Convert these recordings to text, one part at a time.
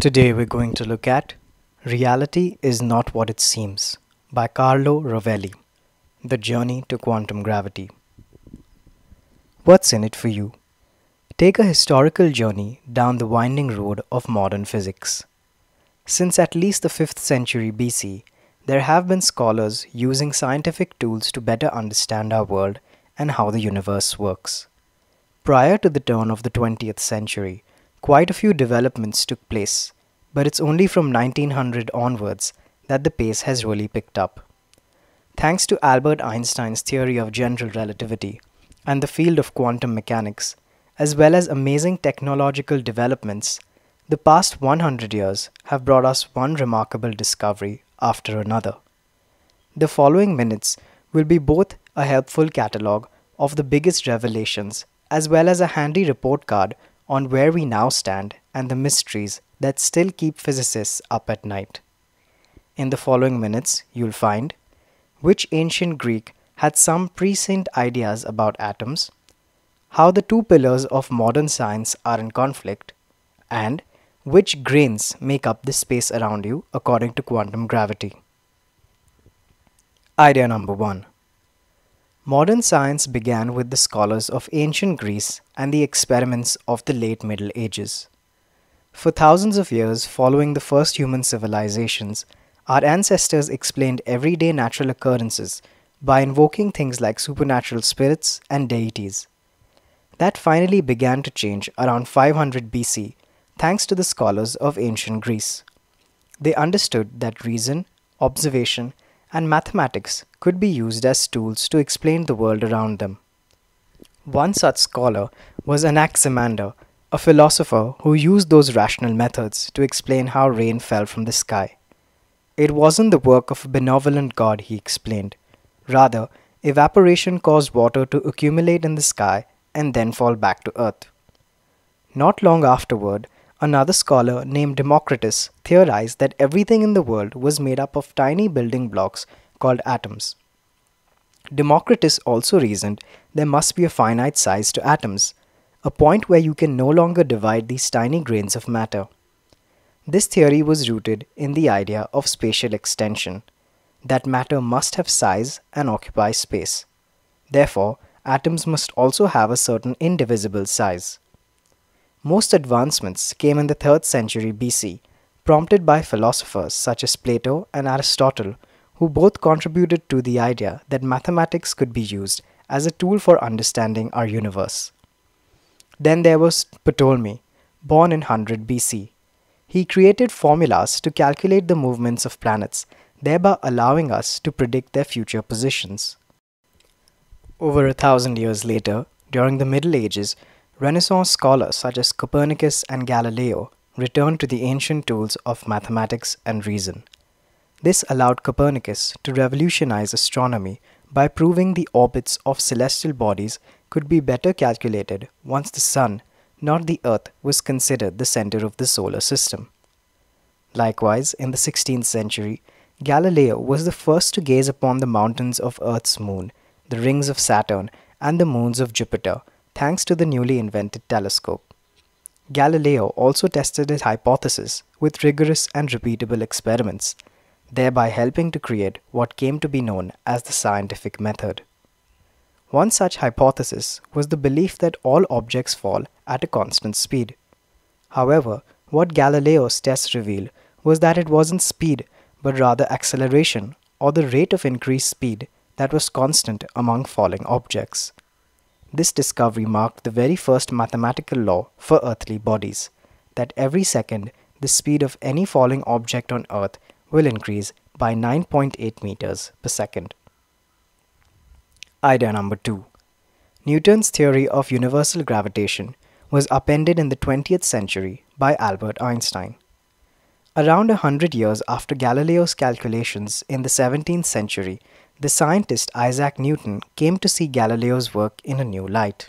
Today we're going to look at Reality is Not What It Seems by Carlo Rovelli The Journey to Quantum Gravity. What's in it for you? Take a historical journey down the winding road of modern physics. Since at least the 5th century BC, there have been scholars using scientific tools to better understand our world and how the universe works. Prior to the turn of the 20th century, quite a few developments took place, but it's only from 1900 onwards that the pace has really picked up. Thanks to Albert Einstein's theory of general relativity and the field of quantum mechanics, as well as amazing technological developments, the past 100 years have brought us one remarkable discovery after another. The following minutes will be both a helpful catalogue of the biggest revelations as well as a handy report card on where we now stand and the mysteries that still keep physicists up at night. In the following minutes, you'll find which ancient Greek had some prescient ideas about atoms, how the two pillars of modern science are in conflict, and which grains make up the space around you according to quantum gravity. Idea number one Modern science began with the scholars of ancient Greece and the experiments of the late Middle Ages. For thousands of years following the first human civilizations, our ancestors explained everyday natural occurrences by invoking things like supernatural spirits and deities. That finally began to change around 500 BC thanks to the scholars of ancient Greece. They understood that reason, observation, and mathematics could be used as tools to explain the world around them. One such scholar was Anaximander, a philosopher who used those rational methods to explain how rain fell from the sky. It wasn't the work of a benevolent god, he explained. Rather, evaporation caused water to accumulate in the sky and then fall back to earth. Not long afterward, another scholar named Democritus theorized that everything in the world was made up of tiny building blocks called atoms. Democritus also reasoned there must be a finite size to atoms, a point where you can no longer divide these tiny grains of matter. This theory was rooted in the idea of spatial extension, that matter must have size and occupy space. Therefore, atoms must also have a certain indivisible size. Most advancements came in the 3rd century BC, prompted by philosophers such as Plato and Aristotle, who both contributed to the idea that mathematics could be used as a tool for understanding our universe. Then there was Ptolemy, born in 100 BC. He created formulas to calculate the movements of planets, thereby allowing us to predict their future positions. Over a thousand years later, during the Middle Ages, Renaissance scholars such as Copernicus and Galileo returned to the ancient tools of mathematics and reason. This allowed Copernicus to revolutionize astronomy by proving the orbits of celestial bodies could be better calculated once the Sun, not the Earth, was considered the center of the solar system. Likewise, in the 16th century, Galileo was the first to gaze upon the mountains of Earth's moon, the rings of Saturn, and the moons of Jupiter, thanks to the newly invented telescope. Galileo also tested his hypothesis with rigorous and repeatable experiments, thereby helping to create what came to be known as the scientific method. One such hypothesis was the belief that all objects fall at a constant speed. However, what Galileo's tests revealed was that it wasn't speed, but rather acceleration, or the rate of increased speed, that was constant among falling objects. This discovery marked the very first mathematical law for earthly bodies that every second the speed of any falling object on Earth will increase by 9.8 meters per second. Idea number 2 Newton's theory of universal gravitation was appended in the 20th century by Albert Einstein. Around a hundred years after Galileo's calculations in the 17th century, the scientist Isaac Newton came to see Galileo's work in a new light.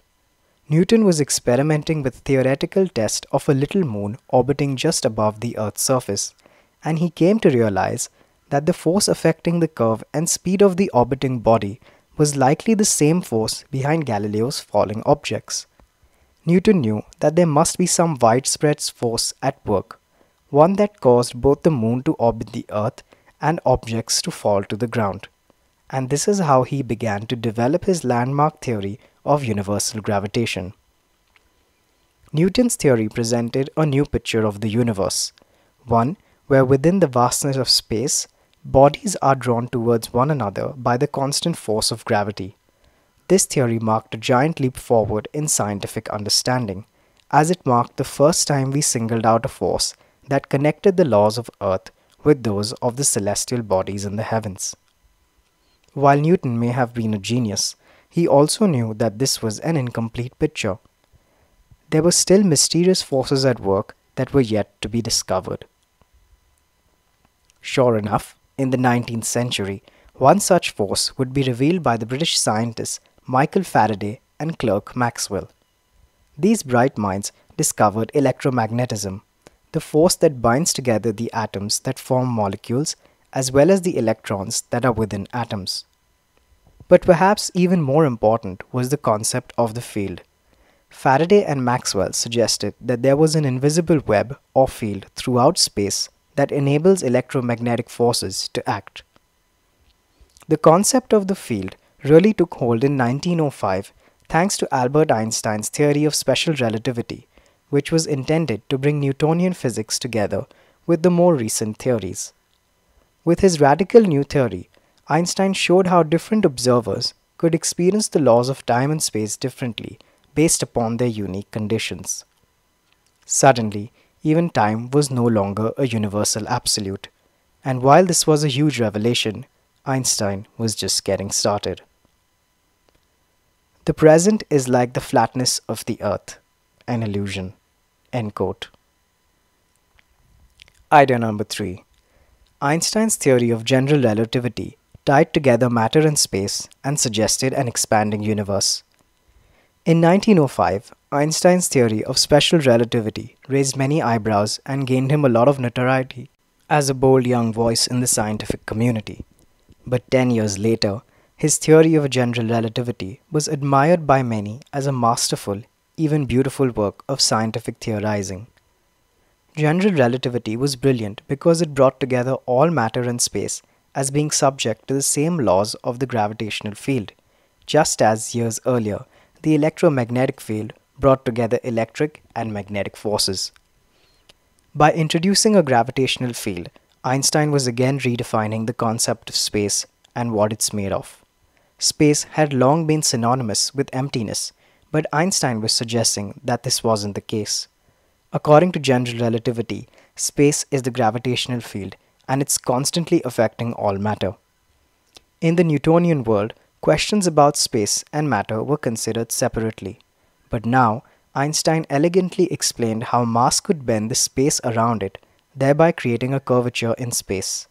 Newton was experimenting with theoretical test of a little moon orbiting just above the Earth's surface, and he came to realize that the force affecting the curve and speed of the orbiting body was likely the same force behind Galileo's falling objects. Newton knew that there must be some widespread force at work. one that caused both the moon to orbit the earth and objects to fall to the ground. And this is how he began to develop his landmark theory of universal gravitation. Newton's theory presented a new picture of the universe, one where within the vastness of space, bodies are drawn towards one another by the constant force of gravity. This theory marked a giant leap forward in scientific understanding, as it marked the first time we singled out a force that connected the laws of Earth with those of the celestial bodies in the heavens. While Newton may have been a genius, he also knew that this was an incomplete picture. There were still mysterious forces at work that were yet to be discovered. Sure enough, in the 19th century, one such force would be revealed by the British scientists Michael Faraday and Clerk Maxwell. These bright minds discovered electromagnetism, the force that binds together the atoms that form molecules as well as the electrons that are within atoms. But perhaps even more important was the concept of the field. Faraday and Maxwell suggested that there was an invisible web or field throughout space that enables electromagnetic forces to act. The concept of the field really took hold in 1905 thanks to Albert Einstein's theory of special relativity, which was intended to bring Newtonian physics together with the more recent theories. With his radical new theory, Einstein showed how different observers could experience the laws of time and space differently based upon their unique conditions. Suddenly, even time was no longer a universal absolute, and while this was a huge revelation, Einstein was just getting started. The present is like the flatness of the earth, an illusion. End quote. Idea number three Einstein's theory of general relativity tied together matter and space and suggested an expanding universe. In 1905, Einstein's theory of special relativity raised many eyebrows and gained him a lot of notoriety as a bold young voice in the scientific community. But 10 years later, his theory of general relativity was admired by many as a masterful, even beautiful work of scientific theorizing. General relativity was brilliant because it brought together all matter and space as being subject to the same laws of the gravitational field, just as years earlier the electromagnetic field brought together electric and magnetic forces. By introducing a gravitational field, Einstein was again redefining the concept of space and what it's made of. Space had long been synonymous with emptiness, but Einstein was suggesting that this wasn't the case. According to general relativity, space is the gravitational field and it's constantly affecting all matter. In the Newtonian world, Questions about space and matter were considered separately. But now, Einstein elegantly explained how mass could bend the space around it, thereby creating a curvature in space.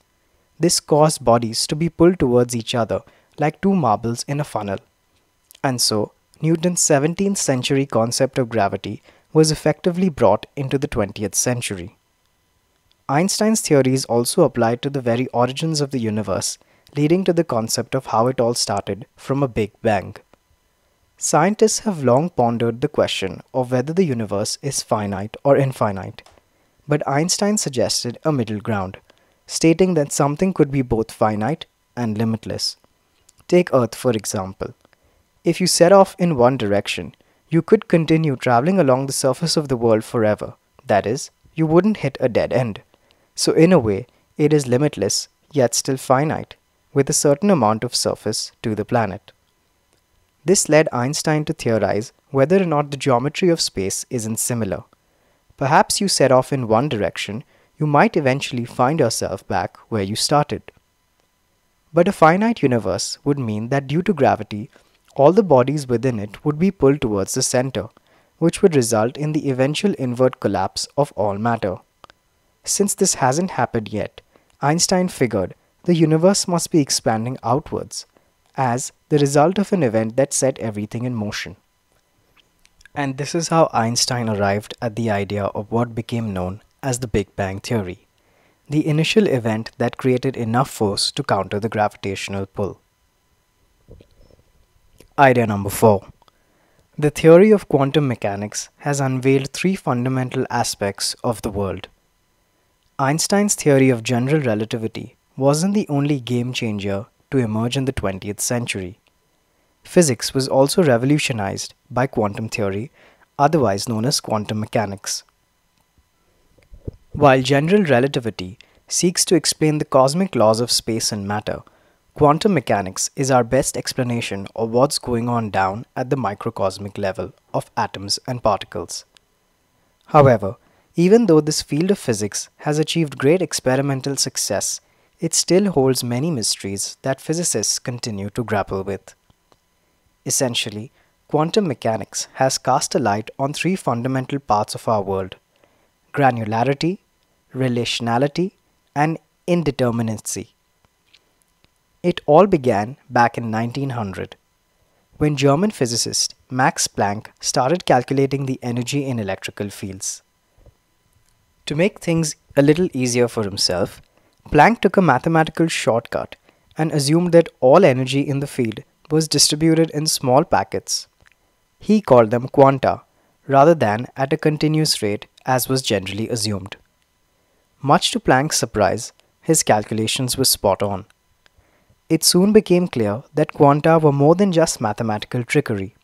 This caused bodies to be pulled towards each other like two marbles in a funnel. And so, Newton's 17th century concept of gravity was effectively brought into the 20th century. Einstein's theories also applied to the very origins of the universe leading to the concept of how it all started from a big bang. Scientists have long pondered the question of whether the universe is finite or infinite, but Einstein suggested a middle ground, stating that something could be both finite and limitless. Take Earth for example. If you set off in one direction, you could continue traveling along the surface of the world forever. That is, you wouldn't hit a dead end. So, in a way, it is limitless, yet still finite with a certain amount of surface to the planet. This led Einstein to theorize whether or not the geometry of space isn't similar. Perhaps you set off in one direction, you might eventually find yourself back where you started. But a finite universe would mean that due to gravity, all the bodies within it would be pulled towards the center, which would result in the eventual inward collapse of all matter. Since this hasn't happened yet, Einstein figured the universe must be expanding outwards as the result of an event that set everything in motion. And this is how Einstein arrived at the idea of what became known as the Big Bang Theory, the initial event that created enough force to counter the gravitational pull. Idea number 4 The theory of quantum mechanics has unveiled three fundamental aspects of the world Einstein's theory of general relativity wasn't the only game changer to emerge in the 20th century. Physics was also revolutionized by quantum theory, otherwise known as quantum mechanics. While general relativity seeks to explain the cosmic laws of space and matter, quantum mechanics is our best explanation of what's going on down at the microcosmic level of atoms and particles. However, even though this field of physics has achieved great experimental success, it still holds many mysteries that physicists continue to grapple with. Essentially, quantum mechanics has cast a light on three fundamental parts of our world granularity, relationality, and indeterminacy. It all began back in 1900 when German physicist Max Planck started calculating the energy in electrical fields. To make things a little easier for himself, Planck took a mathematical shortcut and assumed that all energy in the field was distributed in small packets. He called them quanta rather than at a continuous rate as was generally assumed. Much to Planck's surprise, his calculations were spot on. It soon became clear that quanta were more than just mathematical trickery.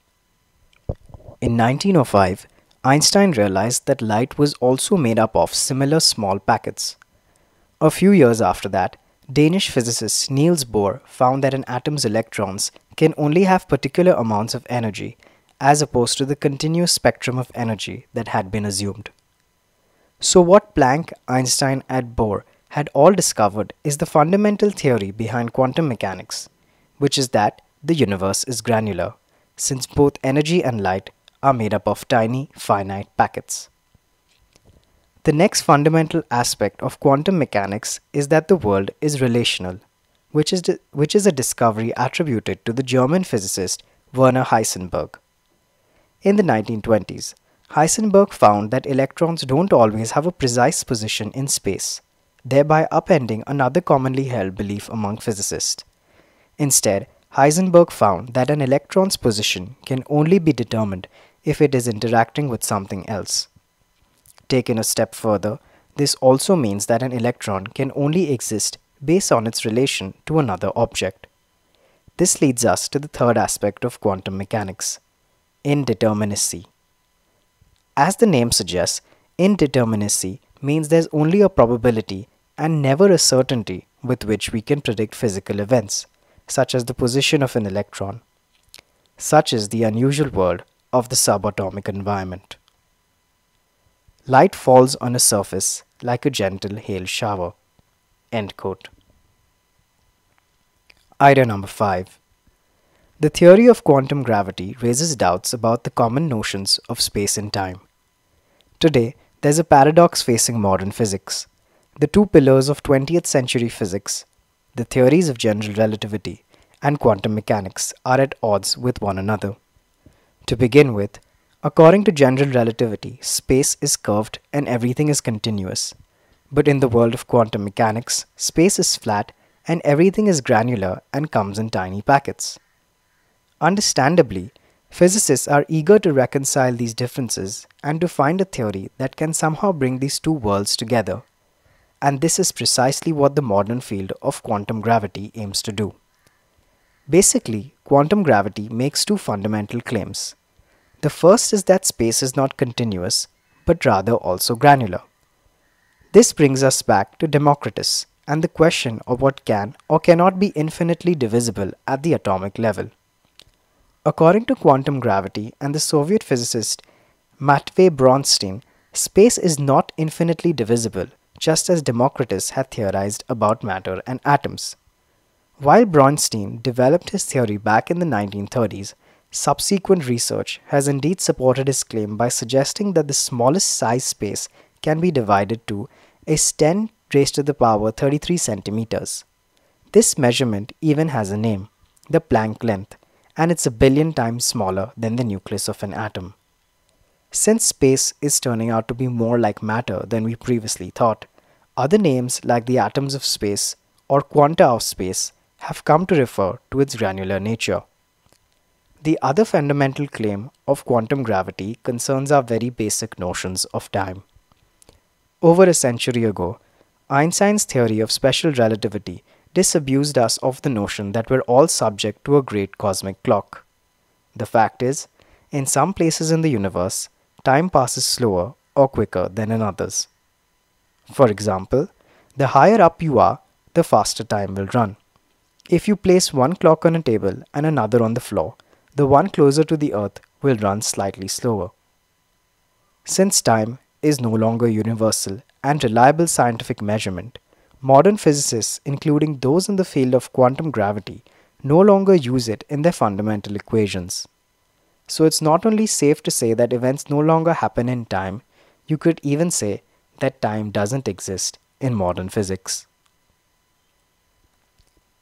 In 1905, Einstein realized that light was also made up of similar small packets. A few years after that, Danish physicist Niels Bohr found that an atom's electrons can only have particular amounts of energy as opposed to the continuous spectrum of energy that had been assumed. So what Planck, Einstein and Bohr had all discovered is the fundamental theory behind quantum mechanics, which is that the universe is granular, since both energy and light are made up of tiny, finite packets. The next fundamental aspect of quantum mechanics is that the world is relational, which is, which is a discovery attributed to the German physicist Werner Heisenberg. In the 1920s, Heisenberg found that electrons don't always have a precise position in space, thereby upending another commonly held belief among physicists. Instead, Heisenberg found that an electron's position can only be determined if it is interacting with something else. Taken a step further, this also means that an electron can only exist based on its relation to another object. This leads us to the third aspect of quantum mechanics indeterminacy. As the name suggests, indeterminacy means there's only a probability and never a certainty with which we can predict physical events, such as the position of an electron. Such is the unusual world of the subatomic environment. Light falls on a surface like a gentle hail shower. End quote. Idea number 5. The theory of quantum gravity raises doubts about the common notions of space and time. Today, there's a paradox facing modern physics the two pillars of 20th century physics, the theories of general relativity and quantum mechanics, are at odds with one another. To begin with, according to general relativity, space is curved and everything is continuous. But in the world of quantum mechanics, space is flat and everything is granular and comes in tiny packets. Understandably, physicists are eager to reconcile these differences and to find a theory that can somehow bring these two worlds together and this is precisely what the modern field of quantum gravity aims to do. Basically, quantum gravity makes two fundamental claims. The first is that space is not continuous, but rather also granular. This brings us back to Democritus and the question of what can or cannot be infinitely divisible at the atomic level. According to quantum gravity and the Soviet physicist Matvei Bronstein, space is not infinitely divisible, just as Democritus had theorized about matter and atoms. While Bronstein developed his theory back in the 1930s, subsequent research has indeed supported his claim by suggesting that the smallest size space can be divided to is 10 raised to the power 33 centimeters. This measurement even has a name, the Planck length, and it's a billion times smaller than the nucleus of an atom. Since space is turning out to be more like matter than we previously thought, other names like the atoms of space or quanta of space have come to refer to its granular nature. The other fundamental claim of quantum gravity concerns our very basic notions of time. Over a century ago, Einstein's theory of special relativity disabused us of the notion that we're all subject to a great cosmic clock. The fact is, in some places in the universe, time passes slower or quicker than in others. For example, the higher up you are, the faster time will run. If you place one clock on a table and another on the floor, the one closer to the earth will run slightly slower. Since time is no longer universal and reliable scientific measurement, modern physicists, including those in the field of quantum gravity, no longer use it in their fundamental equations. So it's not only safe to say that events no longer happen in time, you could even say that time doesn't exist in modern physics.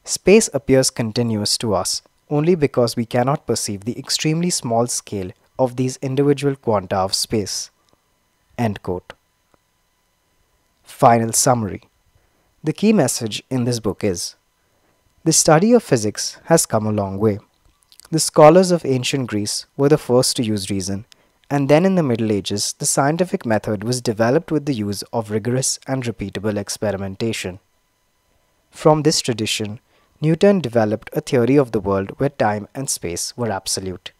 Space appears continuous to us only because we cannot perceive the extremely small scale of these individual quanta of space. End quote. Final summary. The key message in this book is The study of physics has come a long way. The scholars of ancient Greece were the first to use reason, and then in the Middle Ages, the scientific method was developed with the use of rigorous and repeatable experimentation. From this tradition, Newton developed a theory of the world where time and space were absolute.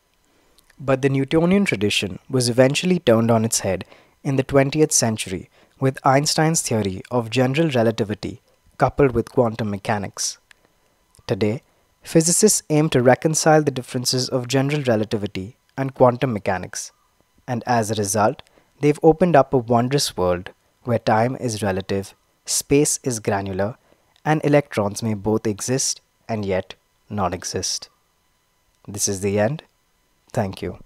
But the Newtonian tradition was eventually turned on its head in the 20th century with Einstein's theory of general relativity coupled with quantum mechanics. Today, physicists aim to reconcile the differences of general relativity and quantum mechanics, and as a result, they've opened up a wondrous world where time is relative, space is granular, and electrons may both exist and yet not exist. This is the end. Thank you.